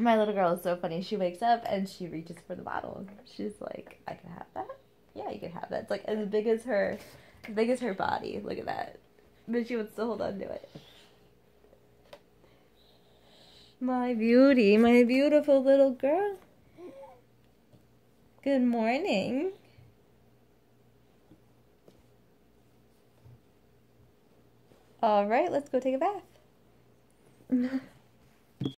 My little girl is so funny. She wakes up and she reaches for the bottle. She's like, I can have that. Yeah, you can have that. It's like as big as her, as big as her body. Look at that. But she wants to hold on to it. My beauty, my beautiful little girl. Good morning. All right, let's go take a bath.